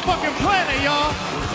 motherfucking planet, y'all.